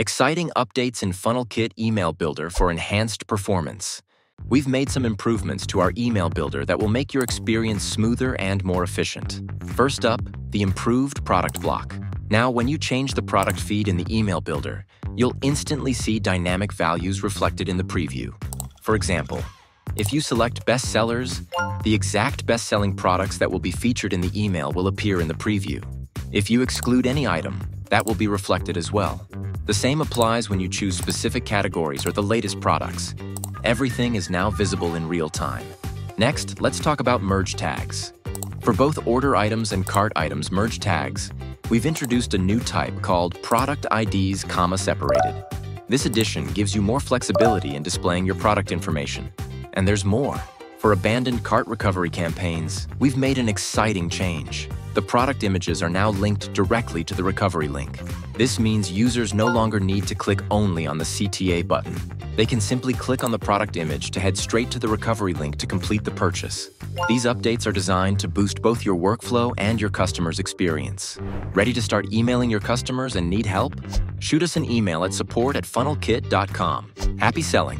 Exciting updates in FunnelKit Email Builder for enhanced performance. We've made some improvements to our email builder that will make your experience smoother and more efficient. First up, the improved product block. Now, when you change the product feed in the email builder, you'll instantly see dynamic values reflected in the preview. For example, if you select bestsellers, the exact best-selling products that will be featured in the email will appear in the preview. If you exclude any item, that will be reflected as well. The same applies when you choose specific categories or the latest products. Everything is now visible in real time. Next, let's talk about merge tags. For both order items and cart items merge tags, we've introduced a new type called Product IDs, comma separated. This addition gives you more flexibility in displaying your product information. And there's more. For abandoned cart recovery campaigns, we've made an exciting change. The product images are now linked directly to the recovery link. This means users no longer need to click only on the CTA button. They can simply click on the product image to head straight to the recovery link to complete the purchase. These updates are designed to boost both your workflow and your customer's experience. Ready to start emailing your customers and need help? Shoot us an email at support at funnelkit.com. Happy selling!